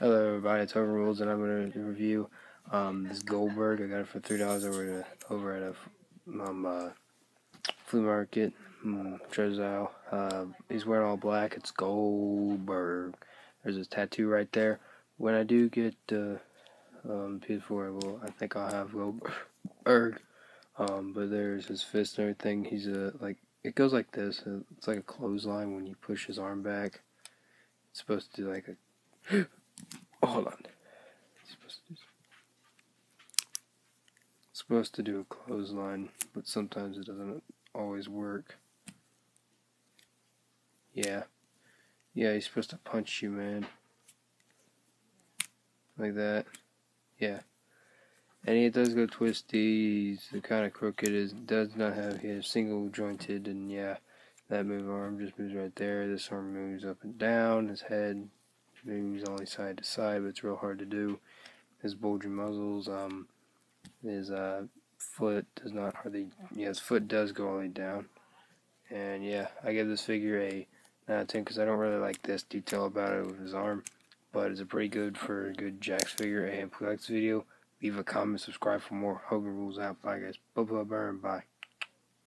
Hello everybody, it's Hogan Rules and I'm going to review um, this Goldberg. I got it for $3 over, to, over at a um, uh, flea market, um, Treasure uh, He's wearing all black, it's Goldberg. There's his tattoo right there. When I do get uh, um, PS4, well, I think I'll have Goldberg. Um, but there's his fist and everything. He's a, like, it goes like this. It's like a clothesline when you push his arm back. It's supposed to do like a Oh, hold on. Supposed to, do, a clothesline, but sometimes it doesn't always work. Yeah. Yeah, he's supposed to punch you, man. Like that. Yeah. And he does go twisty. He's kind of crooked. It does not have his single jointed, and yeah, that move arm just moves right there. This arm moves up and down. His head moves only side to side, but it's real hard to do. His bulging muzzles, um, his uh, foot does not hardly, yeah, his foot does go all the way down. And yeah, I give this figure a 9 out of 10 because I don't really like this detail about it with his arm, but it's a pretty good for a good Jakks figure. And this video, leave a comment, subscribe for more Hogan Rules out. Bye guys. Bye, burn, bye.